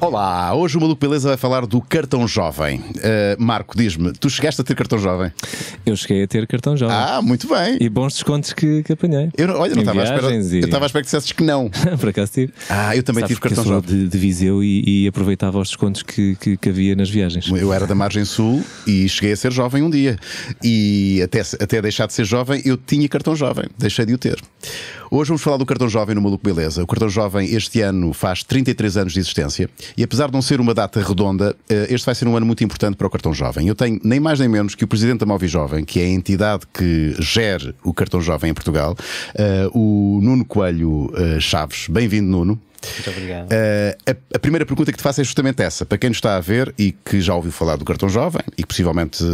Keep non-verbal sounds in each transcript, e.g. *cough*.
Olá, hoje o Maluco Beleza vai falar do cartão jovem. Uh, Marco, diz-me, tu chegaste a ter cartão jovem? Eu cheguei a ter cartão jovem. Ah, muito bem. E bons descontos que, que apanhei. Eu, olha, não estava à espera. E... Eu estava à espera que dissesses que não. *laughs* Por acaso tive. Ah, eu também Sabes tive cartão jovem. De, de Viseu e, e, aproveitava os descontos que, que, que, havia nas viagens. Eu era da Margem Sul e cheguei a ser jovem um dia. E até, até deixar de ser jovem, eu tinha cartão jovem. Deixei de o ter. Hoje vamos falar do cartão jovem no Maluco Beleza. O cartão jovem este ano faz 33 anos de existência e apesar de não ser uma data redonda, eh, este vai ser um ano muito importante para o cartão jovem. Eu tenho nem mais nem menos que o presidente da Movi Jovem, que é a entidade que gere o cartão jovem em Portugal, eh, o Nuno Coelho eh, Chaves. Bem-vindo, Nuno. Muito obrigado. Uh, a, a, primeira pergunta que te faço é justamente essa. Para quem nos está a ver e que já ouviu falar do cartão jovem e que possivelmente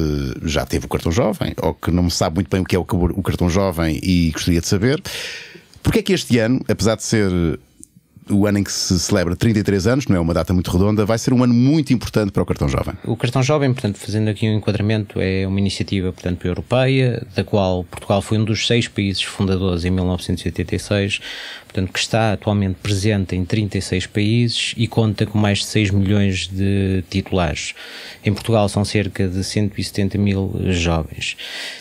já teve o cartão jovem ou que não sabe muito bem o que é o, o cartão jovem e gostaria de saber, porque é que este ano, apesar de ser o ano em que se celebra 33 anos, não é uma data muito redonda, vai ser um ano muito importante para o Cartão Jovem. O Cartão Jovem, portanto, fazendo aqui um enquadramento, é uma iniciativa, portanto, europeia, da qual Portugal foi um dos seis países fundadores em 1986, portanto, que está atualmente presente em 36 países e conta com mais de 6 milhões de titulares. Em Portugal são cerca de 170 mil jovens.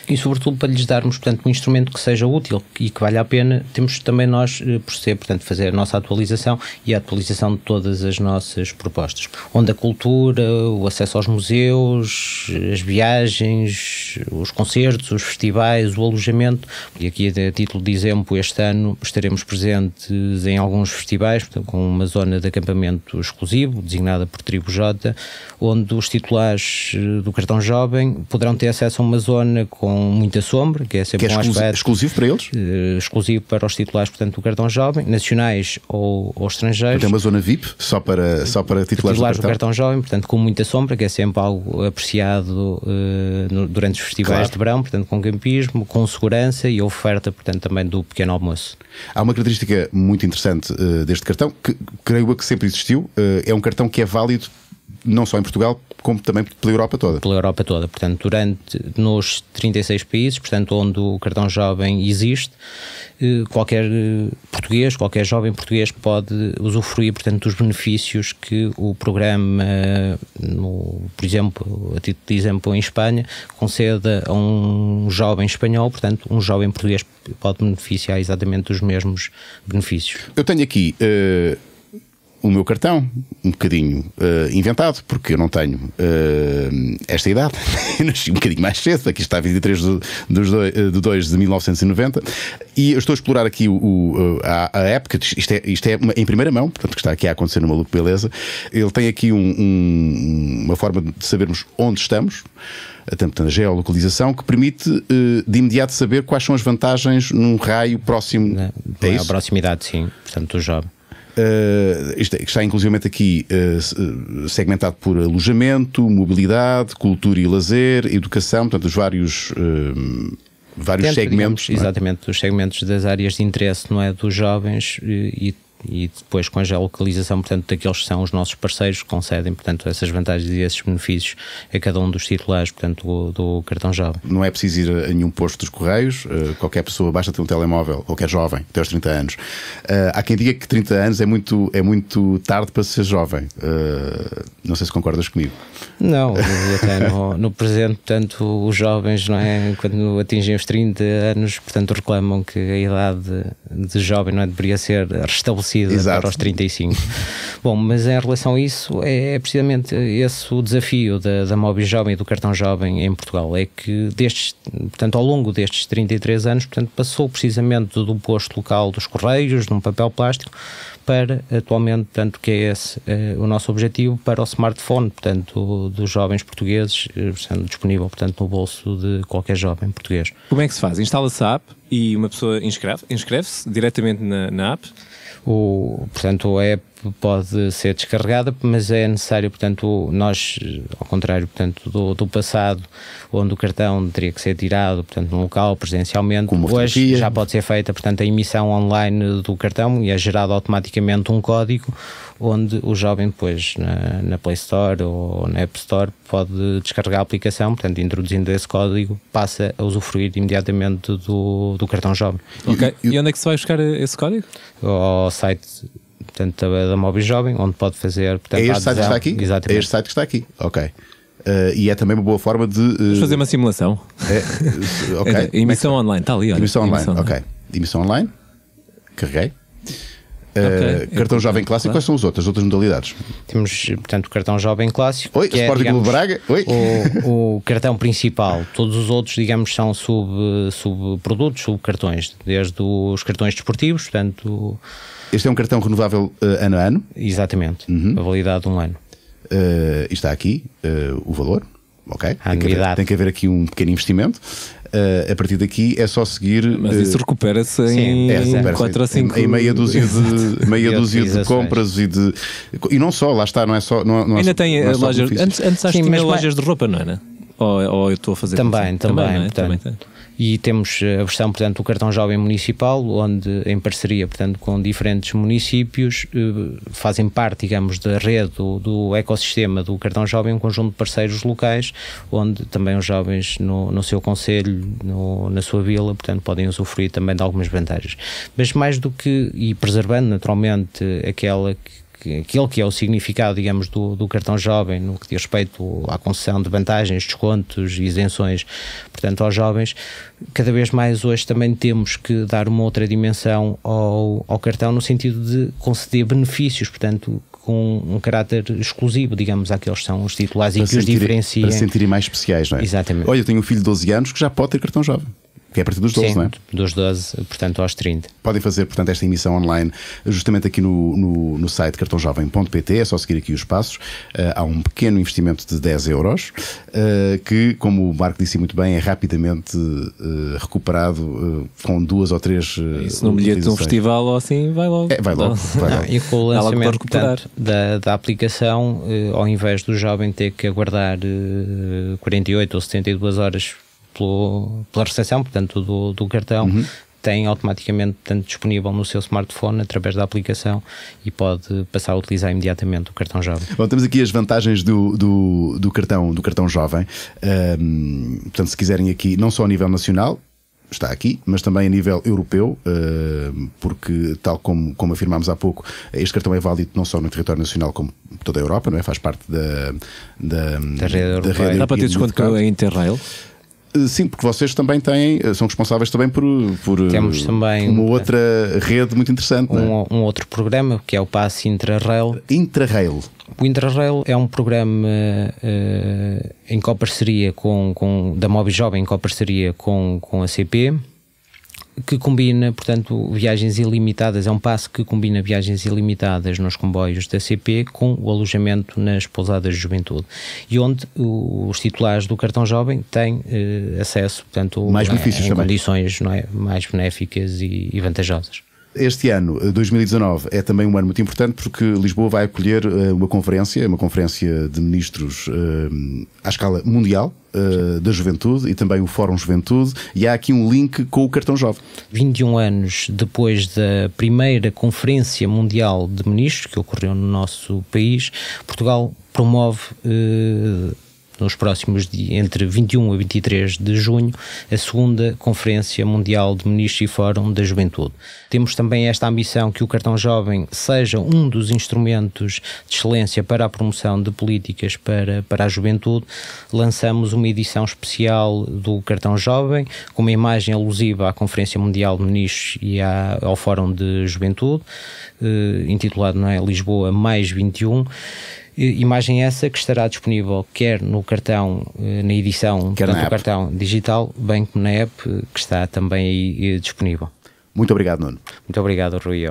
E, sobretudo, para lhes darmos, portanto, um instrumento que seja útil e que valha a pena, temos também nós, eh, por ser, portanto, fazer a nossa atualização e a atualização de todas as nossas propostas. Onde a cultura, o acesso aos museus, as viagens, os concertos, os festivais, o alojamento. E aqui, a título de exemplo, este ano estaremos presentes em alguns festivais, com uma zona de acampamento exclusivo, designada por Tribo J, onde os titulares eh, do cartão jovem poderão ter acesso a uma zona com muita sombra, que é sempre que é um aspecto exclusivo para eles? Uh, exclusivo para os titulares, portanto, do cartão jovem, nacionais ou, ou estrangeiros. Tem uma zona VIP só para, só para titulares, titulares do, cartão. do, cartão. jovem, portanto, com muita sombra, que é sempre algo apreciado uh, no, durante os festivais claro. de verão, portanto, com campismo, com segurança e oferta, portanto, também do pequeno almoço. Há uma característica característica muito interessante uh, deste cartão, que creio eu que sempre existiu, uh, é um cartão que é válido não só em Portugal, como também pela Europa toda. Pela Europa toda, portanto, durante nos 36 países, portanto, onde o cartão jovem existe, eh, qualquer português, qualquer jovem português pode usufruir, portanto, dos benefícios que o programa, no, por exemplo, a título de exemplo em Espanha, conceda a um jovem espanhol, portanto, um jovem português pode beneficiar exatamente dos mesmos benefícios. Eu tenho aqui uh, o meu cartão, um bocadinho uh, inventado, porque eu não tenho uh, esta idade, *laughs* nasci um bocadinho mais cedo, aqui está 23 de, de 2 de 1990, e eu estou a explorar aqui o, o a, a, época, isto é, isto é em primeira mão, portanto, que está aqui a acontecer no Maluco Beleza. Ele tem aqui um, um, uma forma de sabermos onde estamos portanto, a geolocalização, que permite de imediato saber quais são as vantagens num raio próximo. Na, é, é a proximidade, sim, portanto, do jovem. Uh, está inclusivamente aqui uh, segmentado por alojamento, mobilidade, cultura e lazer, educação, portanto, os vários. Uh, vários Dentro, segmentos. Digamos, é? Exatamente, os segmentos das áreas de interesse não é, dos jovens e, e depois com a geolocalização, portanto, daqueles que são os nossos parceiros que concedem, portanto, essas vantagens e esses benefícios a cada um dos titulares, portanto, do, do cartão jovem. Não é preciso ir a nenhum posto dos Correios, uh, qualquer pessoa basta ter um telemóvel, qualquer jovem, até aos 30 anos. Uh, há quem diga que 30 anos é muito, é muito tarde para ser jovem. Uh, não sei se concordas comigo. Não, até no, no presente, portanto, os jovens, não é, quando atingem os 30 anos, portanto, reclamam que a idade de jovem não é, deveria ser restabelecida Exato. para os 35. Bom, mas em relação a isso, é, é precisamente esse o desafio da, da Móvel Jovem e do Cartão Jovem em Portugal, é que destes, portanto, ao longo destes 33 anos, portanto, passou precisamente do posto local dos Correios, num papel plástico, para atualmente, portanto, que é esse é, o nosso objetivo para o smartphone, portanto, dos jovens portugueses, eh, sendo disponível, portanto, no bolso de qualquer jovem português. Como é que se faz? Instala-se a app e uma pessoa inscreve-se inscreve diretamente na, na app? O, portanto, a app pode ser descarregada, mas é necessário, portanto, nós, ao contrário, portanto, do, do passado, onde o cartão teria que ser tirado, portanto, no local, presencialmente, hoje já pode ser feita, portanto, a emissão online do cartão e é gerado automaticamente um código onde o jovem depois na, na, Play Store ou na App Store pode descarregar a aplicação, portanto, introduzindo esse código, passa a usufruir imediatamente do, do cartão jovem. Ok, e onde é que se vai buscar esse código? Ao site portanto, da, da Móvel Jovem, onde pode fazer. Portanto, É este site que está aqui? Exatamente. É este site que está aqui. Ok. Uh, e é também uma boa forma de. uh, Vamos fazer uma simulação. é, *laughs* ok. É, emissão online, está ali. Olha, Emissão online, ok. Emissão online. Carreguei. Uh, Ok. cartão É, jovem clássico, claro. quais são as outras, outras modalidades? Temos, portanto, o cartão jovem clássico. Oi, que é, Sporting Clube digamos, Braga. Oi. O, o cartão principal. Todos os outros, digamos, são sub, subprodutos, subcartões. Desde os cartões desportivos, portanto, Este é um cartão renovável uh, ano a ano. exatamente, Uhum. a validade de um ano. Uh, e está aqui uh, o valor. Ok. Tem que, haver, tem que haver aqui um pequeno investimento. Uh, a partir daqui é só seguir. Mas uh, isso recupera-se em É, recupera-se 4 ou 5 em, em meia dúzia de, meia dúzia de compras e de. E não só, lá está, não é só. Não, não é Ainda só- tem não é lojas. Antes, antes acho Sim, que tinha lojas de roupa, não era? Ou, ou eu estou a fazer Também, também, não é? portanto. também tem. E temos a versão, portanto, do cartão jovem municipal, onde em parceria, portanto, com diferentes municípios, eh, fazem parte, digamos, da rede do, do ecossistema do cartão jovem, um conjunto de parceiros locais, onde também os jovens no, no seu conselho, no- na sua vila, portanto, podem usufruir também de algumas vantagens. Mas mais do que, e preservando naturalmente aquela que que- aquele que é o significado, digamos, do, do cartão jovem no que diz respeito à concessão de vantagens, descontos e isenções, portanto, aos jovens, cada vez mais hoje também temos que dar uma outra dimensão ao, ao cartão no sentido de conceder benefícios, portanto, com um caráter exclusivo, digamos, àqueles que são os titulares e para que os sentirem- diferenciem. Para se sentirem mais especiais, não é? Exatamente. Olha, eu tenho um filho de 12 anos que já pode ter cartão jovem, que é a partir dos 12, Sim, não é? dos 12, portanto, aos 30. Podem fazer, portanto, esta emissão online justamente aqui no, no, no site cartãojovem.pt. É só seguir aqui os passos. Eh, há um pequeno investimento de 10 euros eh, que, como o Marco disse muito bem, é rapidamente eh, recuperado com duas ou três. eh, Isso num bilhete de um festival ou assim, vai logo. É, vai logo. vai Não, logo. *laughs* e com o lançamento portanto, da, da aplicação, ao invés do jovem ter que aguardar eh, 48 ou 72 horas pelo, pela recepção, portanto, do, do cartão, Uhum. tem automaticamente portanto, disponível no seu smartphone através da aplicação e pode passar a utilizar imediatamente o cartão jovem. Bom, temos aqui as vantagens do, do, do cartão, do cartão jovem. Ahm, portanto, se quiserem aqui, não só a nível nacional, está aqui, mas também a nível europeu, porque, tal como, como afirmámos há pouco, este cartão é válido não só no território nacional, como toda a Europa, não é? Faz parte da, da, Da rede europeia. Dá para ter desconto de com a Interrail? Uh, Sim, porque vocês também têm, uh, são responsáveis também por, por uh, Temos também uma um- outra rede muito interessante, é? Um, um outro programa que é o Pass Intrarail, Intrarail. O Interrail é um programa eh, em coparceria com, com da Móvel Jovem, em coparceria com, com a CP, que combina, portanto, viagens ilimitadas, é um passo que combina viagens ilimitadas nos comboios da CP com o alojamento nas pousadas de juventude. E onde os titulares do cartão jovem têm eh, acesso, portanto, Mais a- benefícios condições não é, mais benéficas e, e vantajosas. Este ano, uh, 2019, é também um ano muito importante porque Lisboa vai acolher uh, uma conferência, uma conferência de ministros uh, à escala mundial uh, da juventude e também o Fórum Juventude. E há aqui um link com o cartão jovem. 21 anos depois da primeira Conferência Mundial de Ministros, que ocorreu no nosso país, Portugal promove. eh, nos próximos entre 21 a 23 de junho, a segunda Conferência Mundial de Ministros e Fórum da Juventude. Temos também esta ambição que o Cartão Jovem seja um dos instrumentos de excelência para a promoção de políticas para, para a juventude. Lançamos uma edição especial do Cartão Jovem, com uma imagem alusiva à Conferência Mundial de Ministros e à- ao Fórum de Juventude, eh, intitulado não é, Lisboa Mais 21. Imagem essa que estará disponível quer no cartão, eh, na edição Quer portanto, app. cartão digital, bem como na app, eh, que está também aí eh, disponível. Muito obrigado, Nuno. Muito obrigado, Rui.